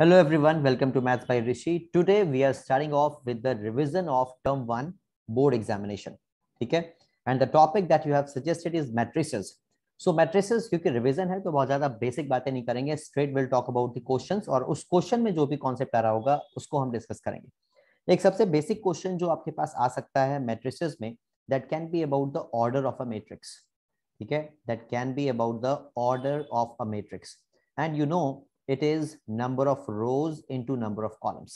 Hello everyone, welcome to Maths by Rishi. Today we are starting off with the revision of term 1 board examination. Okay? And the topic that you have suggested is matrices. So matrices क्योंकि revision है तो बहुत ज़्यादा basic बातें नहीं करेंगे straight will talk about the questions और उस question में जो भी concept आ रहा होगा उसको हम discuss करेंगे एक सबसे basic question जो आपके पास आ सकता है matrices में that can be about the order of a matrix ठीक है that can be about the order of a matrix and you know it is number of rows into number of columns.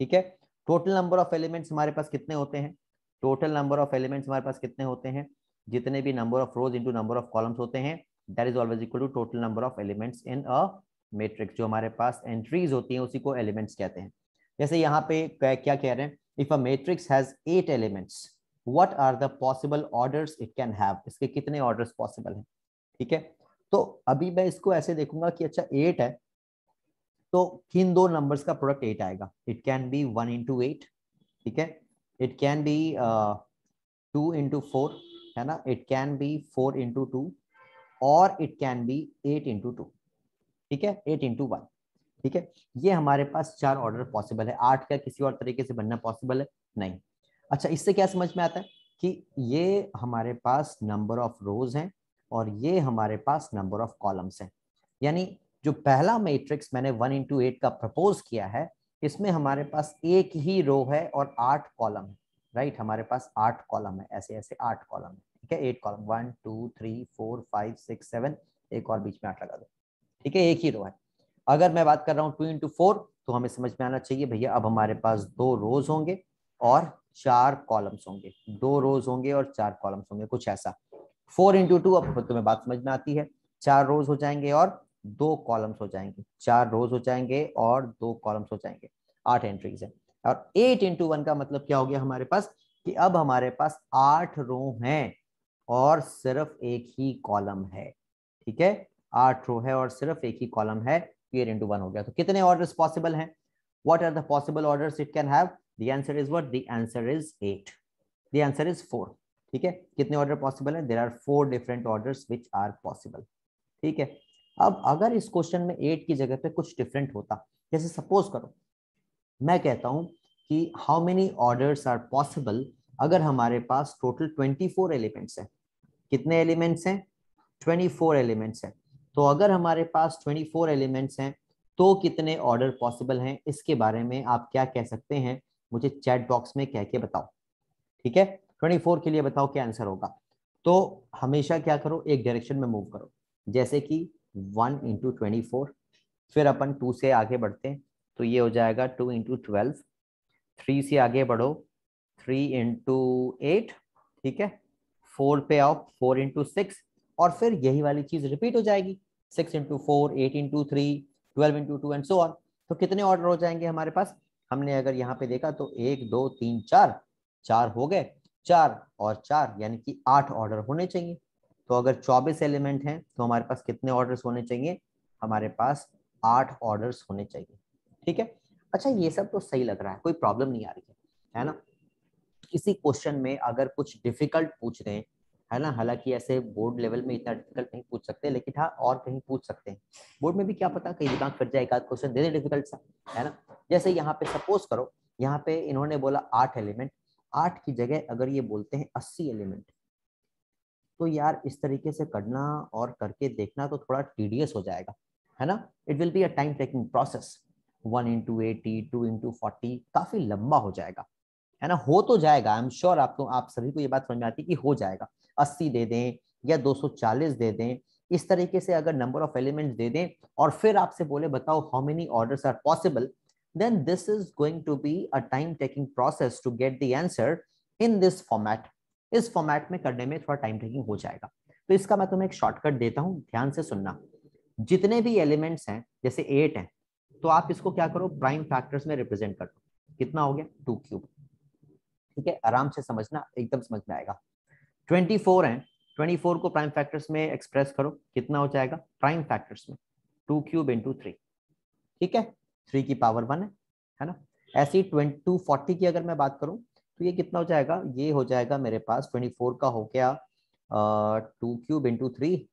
ठीक है? Total number of elements हमारे पास कितने होते हैं? Total number of elements हमारे पास कितने होते हैं? जितने भी number of rows into number of columns होते हैं that is always equal to total number of elements in a matrix जो हमारे पास एंट्रीज होती हैं, उसी को एलिमेंट्स कहते हैं। जैसे यहाँ पे क्या कह रहे हैं? If a matrix has eight elements what are the possible orders it can have इसके कितने ऑर्डर्स पॉसिबल हैं? ठीक है? तो अभी मैं इसको ऐसे देखूँगा कि अच्छा एट है तो किन दो नंबर्स का प्रोडक्ट एट आएगा? It can be one into eight ठीक है? It can be two into four है ना? It can be four into two और it can be eight into two ठीक है? एट इंटू वन ठीक है? ये हमारे पास चार ऑर्डर पॉसिबल है। आठ का किसी और तरीके से बनना पॉसिबल है? नहीं। अच्छा इससे क्या समझ में आता है कि ये हमारे पास नंबर ऑफ़ रोज हैं और ये हमारे पास नंबर ऑफ़ कॉलम्स हैं। यानी जो पहला मैट्रिक्स मैंने वन इंटू एट का प्रपोज किया है, इसमें हमारे पास एक ही रो है और आठ कॉलम है राइट हमारे पास आठ कॉलम है, ऐसे ऐसे आठ कॉलम है, ठीक है? Eight column one two three four five six seven एक और बीच में आठ लगा दो, ठीक है? एक ही रो है। अगर मैं बात कर रहा हूँ टू इंटू फोर तो हमें समझ में आना चाहिए, भैया, अब हमारे पास दो रोज होंगे और चार कॉलम्स होंगे, दो रोज होंगे और चार कॉलम्स होंगे, कुछ ऐसा। फोर इंटू टू अब तुम्हें बात समझ में आती है, चार रोज हो जाएँगे और दो कॉलम्स हो जाएँगे, चार रोज हो जाएँगे और दो कॉलम्स हो जाएँगे, आठ एंट्रीज है। और एट इंटू वन का मतलब क्या हो गया हमारे पास? कि अब हमारे पास आठ रो हैं और सिर्फ़ एक ही कॉलम है, ठीक है? आठ रो है और सिर्फ़ एक ही कॉलम है एट इंटू वन हो गया। तो कितने ऑर्डर्स पॉसिबल हैं? What are the possible it can have? The answer is what? The answer is 8 the answer is 4 ठीक है? कितने ऑर्डर पॉसिबल है? There are four different order which are possible ठीक है? अब अगर इस क्वेश्चन में एट की जगह पे कुछ डिफरेंट होता, जैसे सपोज़ करो, मैं कहता हूँ कि how many orders are possible अगर हमारे पास टोटल 24 एलिमेंट्स हैं? कितने एलिमेंट्स हैं? 24 एलिमेंट्स हैं। तो अगर हमारे पास 24 एलिमेंट्स हैं तो कितने ऑर्डर पॉसिबल हैं? इसके बारे में आप क्या कह सकते हैं? मुझे चैट बॉक्स में कह के बताओ। ठीक है? 24 के लिए बताओ क्या आंसर होगा। तो हमेशा क्या करो, एक डायरेक्शन में मूव करो। जैसे कि वन इंटू ट्वेंटी फोर फिर अपन टू से आगे बढ़ते हैं तो ये हो जाएगा टू इंटू ट्वेल्व थ्री से आगे बढ़ो थ्री इंटू एट ठीक है? फोर पे आओ फोर इंटू सिक्स और फिर यही वाली चीज़ रिपीट हो जाएगी six into four eight into three twelve into two and so on तो कितने ऑर्डर हो जाएँगे हमारे पास? हमने अगर यहाँ पे देखा तो एक, दो, तीन, चार चार हो गए, चार और चार, यानी कि आठ ऑर्डर होने चाहिए। तो अगर 24 एलिमेंट हैं तो हमारे पास कितने ऑर्डर्स होने चाहिए? हमारे पास आठ ऑर्डर्स होने चाहिए। ठीक है? अच्छा ये सब तो सही लग रहा है, कोई प्रॉब्लम नहीं आ रही है है ना? किसी क्वेश्चन में अगर कुछ डिफ़िकल्ट पूछ रहे हैं, है ना? हालाँकि ऐसे बोर्ड लेवल में इतना डिफ़िकल्ट नहीं पूछ सकते, लेकिन हाँ और कहीं पूछ सकते हैं। बोर्ड में भी क्या पता, कहीं दिमाग फिर जाए एक आध क्वेश्चन दे दे डिफ़िकल्ट सा, है ना? जैसे यहाँ पे सपोज़ करो, यहाँ पे इन्होंने बोला आठ एलिमेंट आठ की जगह अगर ये बोलते हैं अस्सी एलिमेंट तो यार इस तरीके से करना और करके देखना तो थोड़ा टीडियस हो जाएगा, है ना? It will be a time taking process one into eighty two into forty काफ़ी लंबा हो जाएगा, है ना? हो तो जाएगा आई एम श्योर आपको आप सभी को ये बात समझ में आती है कि हो जाएगा। अस्सी दे दें या दो सौ चालीस दे दें, इस तरीके से अगर नंबर ऑफ़ एलिमेंट्स दे दें और फिर आपसे बोले, बताओ how many orders are possible then this is going to be a time taking process to get the answer in this format. इस फॉर्मेट में करने में थोड़ा टाइम टेकिंग हो जाएगा। तो इसका मैं तुम्हें एक शॉर्टकट देता हूँ, ध्यान से सुनना। जितने भी एलिमेंट्स हैं, जैसे एट हैं तो आप इसको क्या करो प्राइम फैक्टर्स में रिप्रेजेंट कर दो। कितना हो गया? टू क्यूब ठीक है? आराम से समझना, एकदम समझ में आएगा। ट्वेंटी फोर है ट्वेंटी फोर को प्राइम फैक्टर्स में एक्सप्रेस करो। कितना हो जाएगा? प्राइम फैक्टर्स में। टू क्यूब इंटू थ्री ठीक है? थ्री की पावर वन है है ना? ऐसी ट्वेंटी टू फोर्टी की अगर मैं बात करूँ तो ये कितना हो जाएगा? ये हो जाएगा मेरे पास ट्वेंटी फोर का हो गया टू क्यूब इंटू थ्री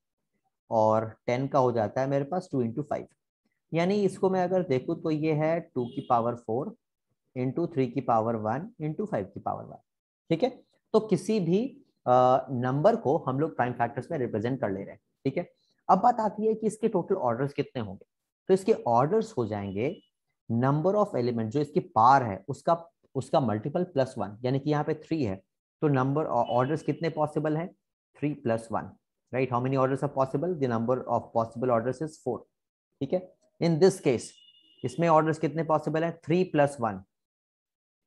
और टेन का हो जाता है मेरे पास टू इंटू फाइव यानी इसको मैं अगर देखूँ तो ये है टू की पावर फोर इंटू थ्री की पावर वन इंटू फाइव की पावर वन ठीक है? तो किसी भी नंबर को हम लोग प्राइम फैक्टर्स में रिप्रेजेंट कर ले रहे हैं। ठीक है? अब बात आती है कि इसके टोटल ऑर्डर्स कितने होंगे? तो इसके ऑर्डर्स हो जाएँगे नंबर ऑफ़ एलिमेंट जो इसकी पार है, उसका उसका मल्टीपल प्लस वन यानी कि यहाँ पे थ्री है तो नंबर ऑर्डर्स कितने पॉसिबल है? Three plus one right how many orders are possible the number of possible orders is four ठीक है? इन दिस केस इसमें ऑर्डर्स कितने पॉसिबल है? थ्री प्लस वन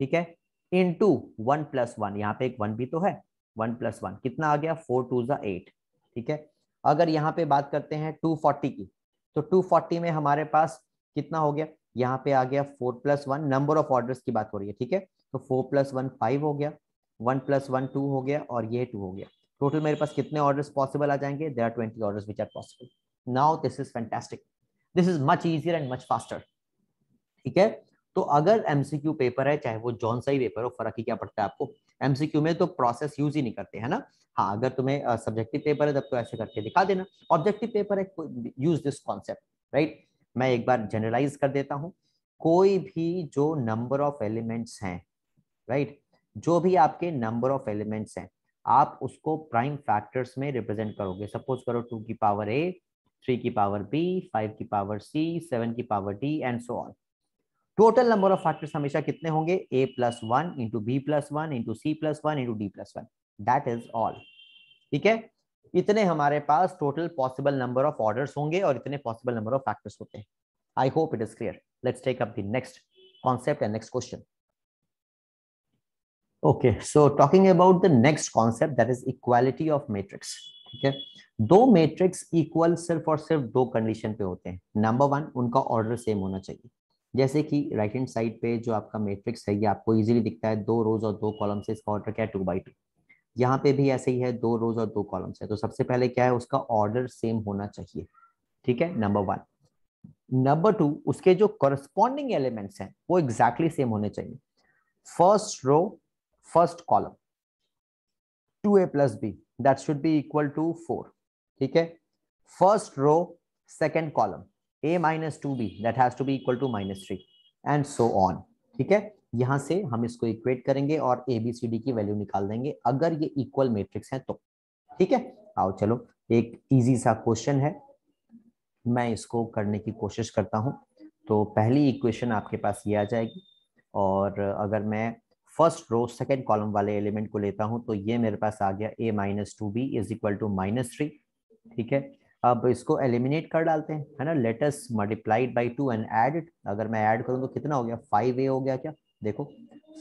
ठीक है? In two one plus one यहाँ पे एक वन भी तो है वन प्लस वन कितना आ गया? फोर टू ज़ा एट ठीक है? अगर यहाँ पे बात करते हैं टू फोर्टी की तो टू फोर्टी में हमारे पास कितना हो गया? यहाँ पे आ गया four plus one, number of orders की बात हो रही है, ठीक है? तो फोर प्लस वन फाइव हो गया, वन प्लस वन टू हो गया और ये टू हो गया। टोटल मेरे पास कितने ऑर्डर्स पॉसिबल आ जाएँगे? There are twenty orders which are possible now this is fantastic this is much easier and much faster ठीक है? तो अगर एमसीक्यू पेपर है, चाहे वो जॉन सा ही पेपर हो, फ़र्क ही क्या पड़ता है आपको? एमसीक्यू में तो प्रोसेस यूज़ ही नहीं करते, है ना? हाँ अगर तुम्हें सब्जेक्टिव पेपर है, तब तो ऐसे करके दिखा देना। ऑब्जेक्टिव पेपर है यूज़ दिस कॉन्सेप्ट राइट मैं एक बार जनरलाइज कर देता हूँ। कोई भी जो नंबर ऑफ़ एलिमेंट्स हैं राइट जो भी आपके नंबर ऑफ़ एलिमेंट्स हैं, आप उसको प्राइम फैक्टर्स में रिप्रेजेंट करोगे। सपोज़ करो टू की पावर ए थ्री की पावर बी फाइव की पावर सी सेवन की power d and so on total number of factors हमेशा कितने होंगे? A plus one into b plus one into c plus one into d plus one that is all ठीक है? इतने हमारे पास total possible number of orders होंगे और इतने पॉसिबल नंबर ऑफ़ फैक्टर्स होते हैं। I hope it is clear let's take up the next concept and next question okay so talking about the next concept that is equality of matrix ठीक है दो matrix equal सिर्फ़ और सिर्फ़ दो condition पे होते हैं। नंबर वन उनका ऑर्डर सेम होना चाहिए। जैसे कि राइट हैंड साइड पे जो आपका मैट्रिक्स है, ये आपको इजीली दिखता है, दो रोज और दो कॉलम से इसका ऑर्डर क्या है? टू बाई टू यहाँ पे भी ऐसे ही है, दो रोज और दो कॉलम्स है। तो सबसे पहले क्या है, उसका ऑर्डर सेम होना चाहिए। ठीक है? नंबर वन नंबर टू उसके जो करस्पॉन्डिंग एलिमेंट्स हैं, वो एग्जैक्टली सेम होने चाहिए। First row first column two a plus b that should be equal to four ठीक है? First row second column a minus 2b that has to be equal to minus 3 and so on. ठीक है? यहाँ से हम इसको equate करेंगे और ए बी सी डी की वैल्यू निकाल देंगे। अगर ये इक्वल मैट्रिक्स है तो। ठीक है? आओ चलो, एक इजी सा क्वेश्चन है। मैं इसको करने की कोशिश करता हूँ। तो पहली इक्वेशन आपके पास ये आ जाएगी। और अगर मैं फ़र्स्ट रो सेकेंड कॉलम वाले एलिमेंट को लेता हूँ तो ये मेरे पास आ गया a minus two b is equal to minus three ठीक है? अब इसको एलिमिनेट कर डालते हैं, है ना? Let's multiplied by two and add अगर मैं ऐड करूँ तो कितना हो गया? फाइव ए हो गया क्या? देखो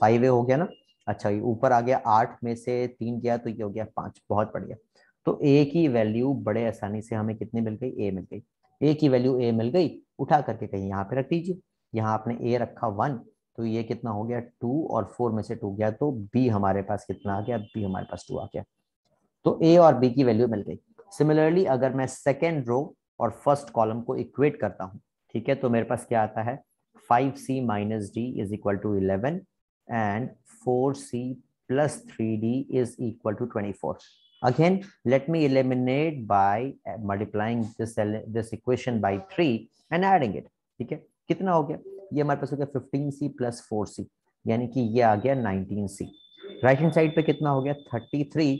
फाइव ए हो गया ना? अच्छा ये ऊपर आ गया आठ, में से तीन गया तो ये हो गया पाँच, बहुत बढ़िया। तो ए की वैल्यू बड़े आसानी से हमें कितनी मिल गई? ए मिल गई। ए की वैल्यू ए मिल गई, उठा करके कहीं यहाँ पे रख दीजिए। यहाँ आपने ए रखा वन तो ये कितना हो गया? टू और फोर में से टू गया तो बी हमारे पास कितना आ गया? बी हमारे पास टू आ गया। तो ए और बी की वैल्यू मिल गई। सिमिलरली अगर मैं सेकेंड रो और फ़र्स्ट कॉलम को इक्वेट करता हूँ, ठीक है? तो मेरे पास क्या आता है? C minus d is equal to eleven and four c plus three d is equal to twenty four again, let me eliminate by multiplying this this equation by 3 and adding it. ठीक है? कितना हो गया? ये हमारे पास हो गया 15c plus 4c यानी कि ये आ गया 19c राइट हैंड साइड पे कितना हो गया? 33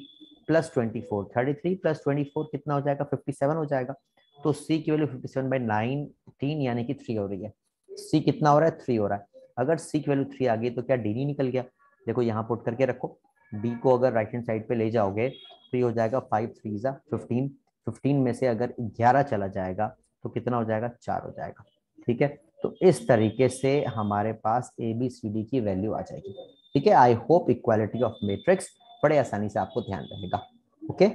plus twenty four thirty three plus twenty four कितना हो जाएगा? फिफ्टी सेवन हो जाएगा। तो सी की value fifty seven by nineteen यानी कि थ्री हो रही है। सी कितना हो रहा है? थ्री हो रहा है। अगर सी की वैल्यू थ्री आ गई तो क्या डी निकल गया? देखो, यहाँ पुट करके रखो। डी को अगर राइट हैंड साइड पे ले जाओगे तो ये हो जाएगा फाइव थ्री ज़ा फिफ्टीन फिफ्टीन में से अगर ग्यारह चला जाएगा तो कितना हो जाएगा? चार हो जाएगा। ठीक है? तो इस तरीके से हमारे पास ए बी सी डी की वैल्यू आ जाएगी। ठीक है? I hope equality of matrix बड़े आसानी से आपको ध्यान रहेगा। Okay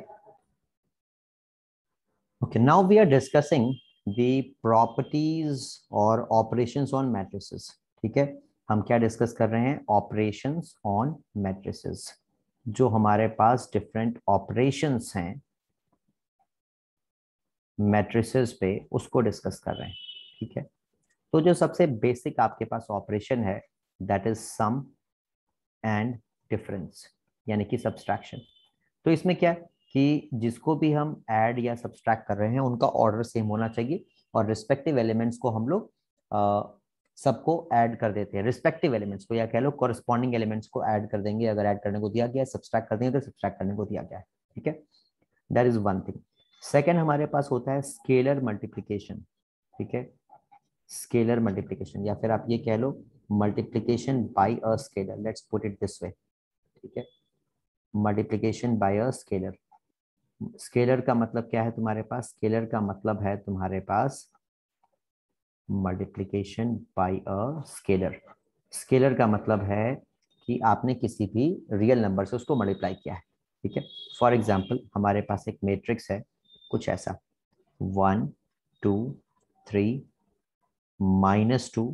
okay now we are discussing the properties और ऑपरेशंस ऑन मैट्रिसेस ठीक है? हम क्या डिस्कस कर रहे हैं? ऑपरेशंस ऑन मैट्रिसेस जो हमारे पास डिफरेंट ऑपरेशंस हैं मैट्रिसेस पे, उसको डिस्कस कर रहे हैं। ठीक है? तो जो सबसे बेसिक आपके पास ऑपरेशन है that is sum and difference यानी कि सब्सट्रैक्शन तो इसमें क्या है? कि जिसको भी हम ऐड या सब्सट्रैक्ट कर रहे हैं, उनका ऑर्डर सेम होना चाहिए और रिस्पेक्टिव एलिमेंट्स को हम लोग सबको ऐड कर देते हैं। रिस्पेक्टिव एलिमेंट्स को या कह लो कॉरेस्पॉन्डिंग एलिमेंट्स को ऐड कर देंगे। अगर ऐड करने को दिया गया है सब्सट्रैक्ट कर देंगे तो सब्सट्रैक्ट करने को दिया गया है। ठीक है? That is one thing second हमारे पास होता है स्केलर मल्टीप्लीकेशन ठीक है? स्केलर मल्टीप्लीकेशन या फिर आप ये कह लो multiplication by a scalar let's put it this way ठीक है? Multiplication by a scalar scalar का मतलब क्या है तुम्हारे पास? स्केलर का मतलब है तुम्हारे पास multiplication by a scalar scalar का मतलब है कि आपने किसी भी रियल नंबर से उसको मल्टीप्लाई किया है, ठीक है? फॉर एग्ज़ाम्पल हमारे पास एक मैट्रिक्स है, कुछ ऐसा। One two three minus two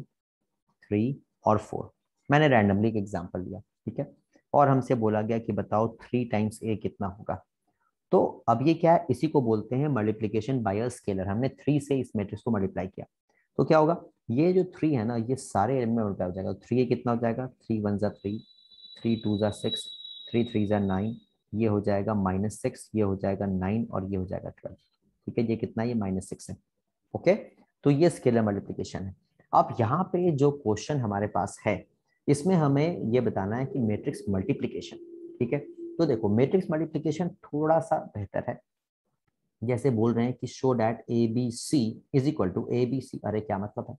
three और फोर मैंने रैंडमली एक एग्ज़ाम्पल लिया, ठीक है? और हमसे बोला गया कि बताओ थ्री टाइम्स ए कितना होगा? तो अब ये क्या है? इसी को बोलते हैं मल्टीप्लीकेशन बाय स्केलर हमने थ्री से इस मैट्रिक्स को मल्टीप्लाई किया। तो क्या होगा? ये जो थ्री है ना, ये सारे एलिमेंट में मल्टीप्लाई हो जाएगा। थ्री ए कितना हो जाएगा? थ्री वन ज़ा थ्री थ्री टू ज़ा सिक्स थ्री थ्री ज़ा नाइन ये हो जाएगा माइनस सिक्स ये हो जाएगा नाइन और ये हो जाएगा ट्वेल्व ठीक है? ये कितना? ये माइनस सिक्स है। ओके तो ये स्केलर मल्टीप्लीकेशन है। अब यहाँ पे जो क्वेश्चन हमारे पास है, इसमें हमें ये बताना है कि मैट्रिक्स मल्टीप्लीकेशन ठीक है? तो देखो मैट्रिक्स मल्टीप्लीकेशन थोड़ा सा बेहतर है। जैसे बोल रहे हैं कि show that A B C is equal to A B C अरे, क्या मतलब है?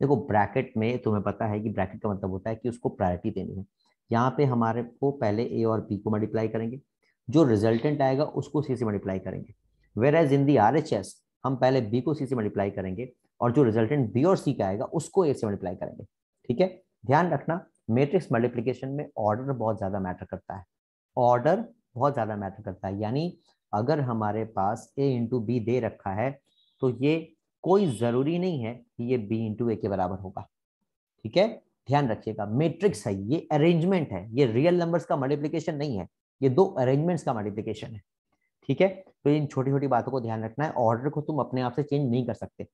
देखो ब्रैकेट में तुम्हें पता है कि ब्रैकेट का मतलब होता है कि उसको प्रायोरिटी देनी है। यहाँ पे हमारे को पहले ए और बी को मल्टीप्लाई करेंगे। जो रिजल्टेंट आएगा, उसको सी से मल्टीप्लाई करेंगे। Whereas in the R H S हम पहले बी को सी से मल्टीप्लाई करेंगे और जो रिजल्टेंट बी और सी का आएगा, उसको ए से मल्टीप्लाई करेंगे। ठीक है? ध्यान रखना मैट्रिक्स मल्टीप्लीकेशन में ऑर्डर बहुत ज़्यादा मैटर करता है। ऑर्डर बहुत ज़्यादा मैटर करता है। यानी अगर हमारे पास ए इंटू बी दे रखा है तो ये कोई ज़रूरी नहीं है कि ये बी इंटू ए के बराबर होगा। ठीक है? ध्यान रखिएगा मैट्रिक्स है, ये अरेंजमेंट है, ये रियल नंबर्स का मल्टीप्लीकेशन नहीं है, ये दो अरेंजमेंट्स का मल्टीप्लीकेशन है। ठीक है? तो इन छोटी छोटी बातों को ध्यान रखना है ऑर्डर को तुम अपने आप से चेंज नहीं कर सकते।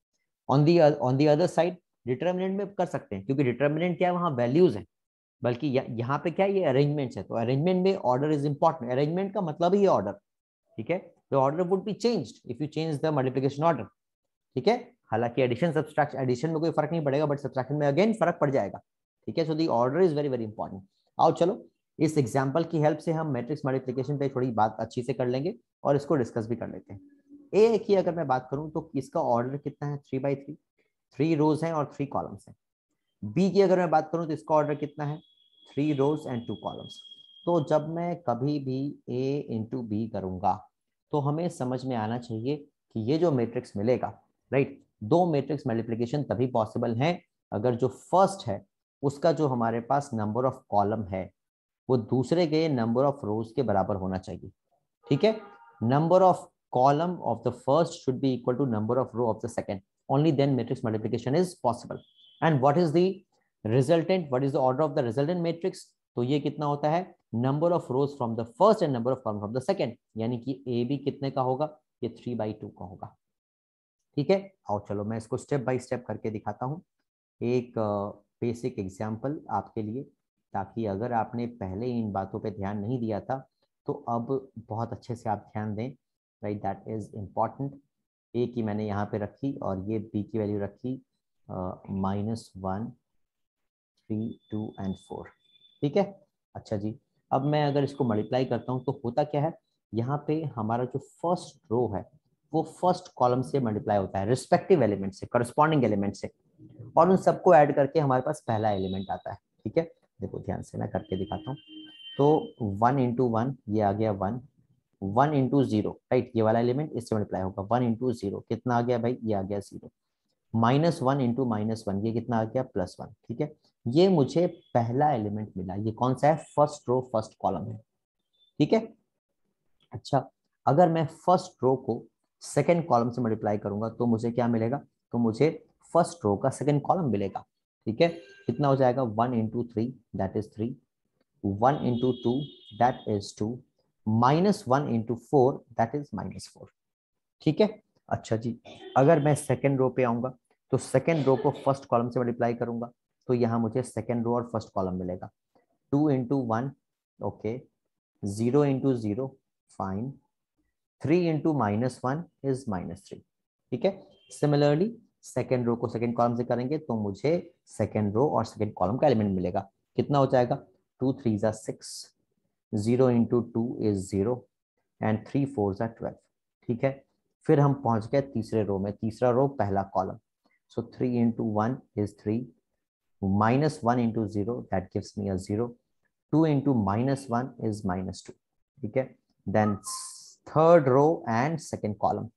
On the on the other side determinant में कर सकते हैं, क्योंकि डिटर्मिनेंट क्या है, वहाँ वैल्यूज़ है। बल्कि यहाँ पे क्या ये अरेंजमेंट्स है? तो अरेंजमेंट में ऑर्डर इज़ इंपॉर्टेंट अरेंजमेंट का मतलब ही ऑर्डर ठीक है? The order would be changed if you change the multiplication order ठीक है? हालाँकि एडिशन सब्सट्रैक्शन एडिशन में कोई फ़र्क नहीं पड़ेगा बट सब्सट्रैक्शन में अगेन फ़र्क पड़ जाएगा, ठीक है? So the order is very very important आओ चलो, इस एग्ज़ाम्पल की हेल्प से हम मैट्रिक्स मल्टीप्लिकेशन पे थोड़ी बात अच्छी से कर लेंगे और इसको डिस्कस भी कर लेते हैं। ए की अगर मैं बात करूँ तो इसका ऑर्डर कितना है? Three by three three rows हैं और थ्री कॉलम्स हैं। बी की अगर मैं बात करूँ तो इसका ऑर्डर कितना है? Three rows and two columns तो जब मैं कभी भी ए इंटू बी करूँगा तो हमें समझ में आना चाहिए कि ये जो मैट्रिक्स मिलेगा राइट दो मैट्रिक्स मल्टीप्लिकेशन तभी पॉसिबल है अगर जो फ़र्स्ट है, उसका जो हमारे पास नंबर ऑफ़ कॉलम है, वो दूसरे के नंबर ऑफ़ रोज के बराबर होना चाहिए। ठीक है? Number of column of the first should be equal to number of row of the second only then matrix multiplication is possible and what is the resultant what is the order of the resultant matrix तो ये कितना होता है? Number of rows from the first and number of column from the second यानी कि A B कितने का होगा? ये थ्री बाई टू का होगा। ठीक है? और चलो मैं इसको स्टेप बाई स्टेप करके दिखाता हूँ। एक बेसिक एग्ज़ाम्पल आपके लिए, ताकि अगर आपने पहले इन बातों पे ध्यान नहीं दिया था तो अब बहुत अच्छे से आप ध्यान दें। Right that is important A की मैंने यहाँ पे रखी और ये बी की वैल्यू रखी। Minus one, three, two and four. ठीक है? अच्छा जी, अब मैं अगर इसको मल्टीप्लाई करता हूँ तो होता क्या है? यहाँ पे हमारा जो फ़र्स्ट रो है, वो फ़र्स्ट कॉलम से मल्टीप्लाई होता है, रिस्पेक्टिव एलिमेंट से, करस्पॉन्डिंग एलिमेंट से। और उन सबको ऐड करके हमारे पास पहला एलिमेंट आता है, ठीक है? देखो, ध्यान से मैं करके दिखाता हूँ। तो वन इंटू वन, ये आ गया one. One into zero, right, ये वाला एलिमेंट इससे मल्टीप्लाई होगा। वन इंटू ज़ीरो, कितना आ गया भाई? ये आ गया zero. Minus one into minus one, ये कितना आ गया? प्लस वन, ठीक है? ये मुझे पहला एलिमेंट मिला। ये कौन सा है? फ़र्स्ट रो, फ़र्स्ट कॉलम है, ठीक है? अच्छा अगर मैं फ़र्स्ट रो को सेकेंड कॉलम से मल्टीप्लाई करूँगा तो मुझे क्या मिलेगा? तो मुझे फ़र्स्ट रो का सेकेंड कॉलम मिलेगा, ठीक है? कितना हो जाएगा? One into three, that is three. One into two, that is two. Minus one into four, that is minus four, ठीक है? अच्छा जी, अगर मैं सेकेंड रो पे आऊँगा तो सेकेंड रो को फ़र्स्ट कॉलम से मल्टीप्लाई करूँगा तो यहाँ मुझे सेकेंड रो और फ़र्स्ट कॉलम मिलेगा। Two into one okay zero into zero fine three into minus one is minus three ठीक है? सिमिलरली सेकेंड रो को सेकेंड कॉलम से करेंगे तो मुझे सेकेंड रो और सेकेंड कॉलम का एलिमेंट मिलेगा। कितना हो जाएगा? टू थ्री ज़ा six zero into two is zero and three four ज़ा ट्वेल्व ठीक है? फिर हम पहुँच गए तीसरे रो में, तीसरा रो पहला column so three into one is three minus one into zero that gives me a zero two into minus one is minus two ठीक है? Then third row and second column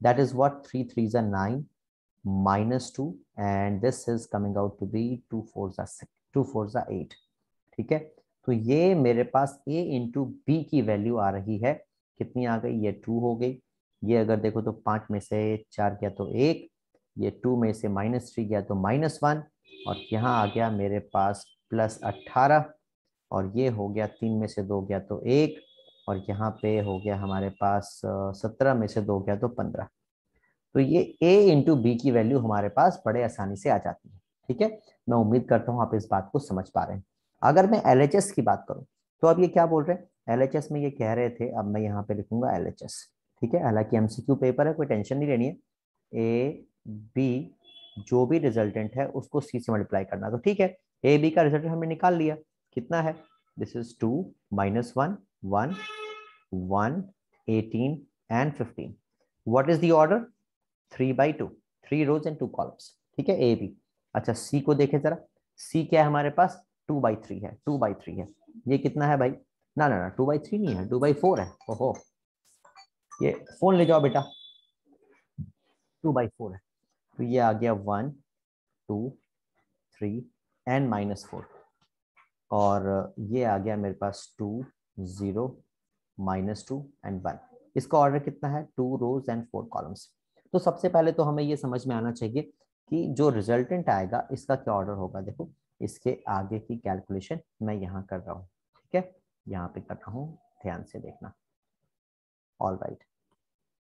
3 3s are 9 minus 2 and this is coming out to be 2 4s are 6 2 4s are 8 ठीक है? तो ये मेरे पास a into B की value आ रही है. कितनी आ गई? ये 2 हो गई. ये अगर देखो तो पाँच में से चार गया तो एक, ये टू में से माइनस थ्री गया तो माइनस वन, और यहाँ आ गया मेरे पास प्लस अट्ठारह, और ये हो गया तीन में से दो गया तो एक, और यहाँ पे हो गया हमारे पास सत्रह में से दो गया तो पंद्रह। तो ये a इंटू बी की वैल्यू हमारे पास बड़े आसानी से आ जाती है, ठीक है? मैं उम्मीद करता हूँ आप इस बात को समझ पा रहे हैं। अगर मैं LHS की बात करूँ तो अब ये क्या बोल रहे हैं? LHS में ये कह रहे थे, अब मैं यहाँ पे लिखूँगा LHS ठीक है? हालाँकि एमसीक्यू पेपर है, कोई टेंशन नहीं लेनी है। ए बी जो भी रिजल्टेंट है, उसको सी से मल्टीप्लाई करना तो ठीक है ए बी का रिज़ल्ट हमने निकाल लिया। कितना है? This is two minus one one one eighteen and fifteen what is the three by two three rows and two columns ठीक है? ए बी अच्छा सी को देखे जरा। सी क्या है हमारे पास? टू बाई थ्री है। टू बाई थ्री है। ये कितना है भाई? ना ना ना टू बाई थ्री नहीं है। टू बाई फोर है। ओहो। ये फ़ोन ले जाओ बेटा। टू बाई फोर है। तो ये आ गया one two three and minus four और ये आ गया मेरे पास two zero minus two and one इसका ऑर्डर कितना है? Two rows and four columns तो सबसे पहले तो हमें ये समझ में आना चाहिए कि जो रिजल्टेंट आएगा इसका क्या ऑर्डर होगा? देखो इसके आगे की कैलकुलेशन मैं यहाँ कर रहा हूँ ठीक है? यहाँ पे कर रहा हूँ ध्यान से देखना। ऑल राइट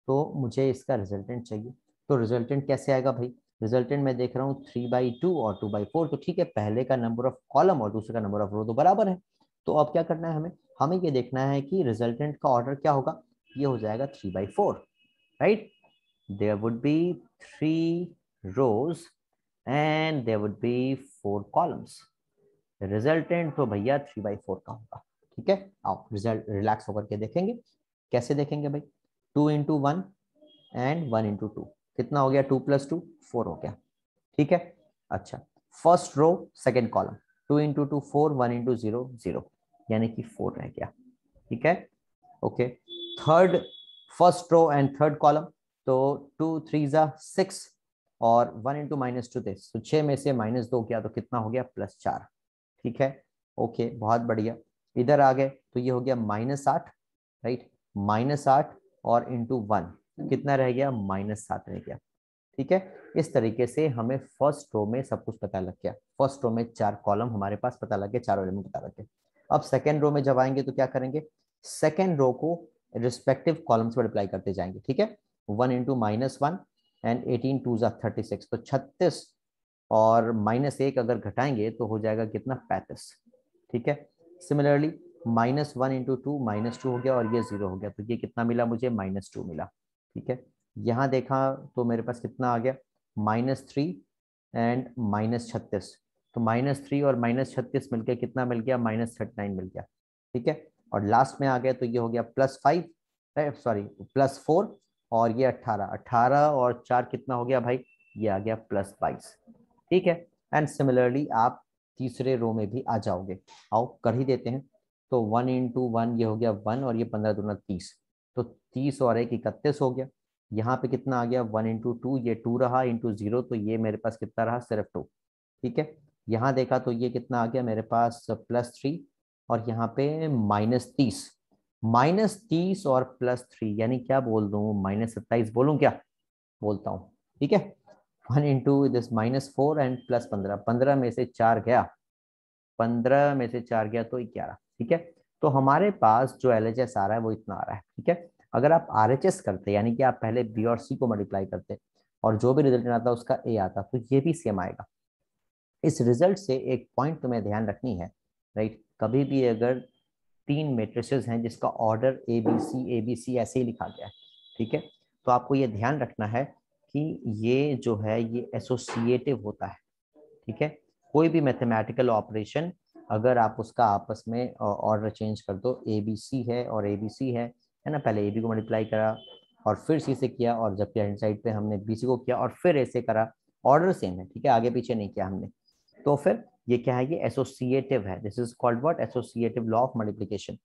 तो मुझे इसका रिजल्टेंट चाहिए। तो रिजल्टेंट कैसे आएगा भाई? रिजल्टेंट मैं देख रहा हूँ थ्री बाई टू और टू बाई फोर तो ठीक है, पहले का नंबर ऑफ़ कॉलम और दूसरे का नंबर ऑफ़ रो तो बराबर है। तो अब क्या करना है हमें? हमें ये देखना है कि रिजल्टेंट का ऑर्डर क्या होगा? ये हो जाएगा three by four right there would be three rows and there would be four columns resultant तो भैया थ्री बाई फोर का होगा। ठीक है? आओ रिज़ल्ट रिलैक्स होकर के देखेंगे। कैसे देखेंगे भाई? Two into one and one into two कितना हो गया? टू प्लस टू फोर हो गया। ठीक है? अच्छा। First row second column two into two four one into zero zero यानी कि फोर रह गया। ठीक है? Okay third first row and third column तो टू थ्री ज़ा सिक्स और one into minus two this तो में से माइनस दो किया तो कितना हो गया? प्लस चार। ठीक है? ओके बहुत बढ़िया। इधर आ गए तो ये हो गया माइनस आठ राइट माइनस आठ और इंटू वन कितना रह गया? माइनस सात रह गया। ठीक है? इस तरीके से हमें फ़र्स्ट रो में सब कुछ पता लग गया। फ़र्स्ट रो में चार कॉलम हमारे पास पता लग गया चार एलिमेंट पता लग गए। अब सेकेंड रो में जब आएँगे तो क्या करेंगे? सेकेंड रो को रिस्पेक्टिव कॉलम से मल्टीप्लाई करते जाएँगे। ठीक है? One into minus one and eighteen two जा थर्टी सिक्स तो छत्तीस और माइनस एक अगर घटाएँगे तो हो जाएगा कितना? पैंतीस। ठीक है? Similarly minus one into two minus two हो गया और ये ज़ीरो हो गया। तो ये कितना मिला मुझे? माइनस टू मिला, ठीक है? यहाँ देखा तो मेरे पास कितना आ गया? माइनस थ्री एंड माइनस छत्तीस। तो माइनस थ्री और माइनस छत्तीस मिल गया कितना मिल गया? माइनस थर्टी नाइन मिल गया, ठीक है? और लास्ट में आ गया तो ये हो गया plus five sorry, plus four और ये अट्ठारह। अट्ठारह और चार कितना हो गया भाई? ये आ गया प्लस बाईस, ठीक है? एंड सिमिलरली आप तीसरे रो में भी आ जाओगे। आओ, कर ही देते हैं। तो वन इंटू वन ये हो गया वन और ये पंद्रह दूना तीस। तो तीस और एक इकतीस हो गया। यहाँ पे कितना आ गया? वन इंटू टू ये टू रहा इंटू ज़ीरो तो ये मेरे पास कितना रहा? सिर्फ़ टू ठीक है? यहाँ देखा तो ये कितना आ गया? मेरे पास प्लस थ्री और यहाँ पे माइनस तीस। माइनस तीस और प्लस थ्री यानी क्या बोल दू? माइनस सत्ताईस बोलूँ क्या? बोलता हूँ। ठीक है? One into this minus four and plus पंद्रह। पंद्रह में से चार गया। पंद्रह में से चार गया तो ग्यारह। ठीक है? तो हमारे पास जो एल आ रहा है, वो इतना आ रहा है, ठीक है? अगर आप आर करते, यानी कि आप पहले बी और सी को मल्टीप्लाई करते और जो भी रिज़ल्ट आता, उसका ए आता तो ये भी सेम आएगा। इस रिज़ल्ट से एक पॉइंट तुम्हें ध्यान रखनी है राइट कभी भी अगर तीन मेट्रिसेस हैं जिसका order A B C A B C ऐसे ही लिखा गया है, ठीक है? तो आपको ये ध्यान रखना है कि ये जो है, ये एसोसिएटिव होता है, ठीक है? कोई भी मैथमेटिकल ऑपरेशन अगर आप उसका आपस में ऑर्डर चेंज कर दो ए बी सी है और ए बी सी है है ना? पहले ए बी को मल्टीप्लाई करा और फिर सी से किया और जबकि हैंड साइड पे हमने बी सी को किया और फिर ऐसे करा ऑर्डर सेम है, ठीक है? आगे पीछे नहीं किया हमने। तो फिर ये क्या है? ये एसोसिएटिव है। This is called what associative law of multiplication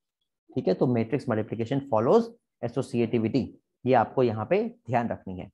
ठीक है? तो मैट्रिक्स मल्टीप्लीकेशन फॉलोज एसोसिएटिविटी ये आपको यहाँ पे ध्यान रखनी है।